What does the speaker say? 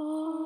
Oh.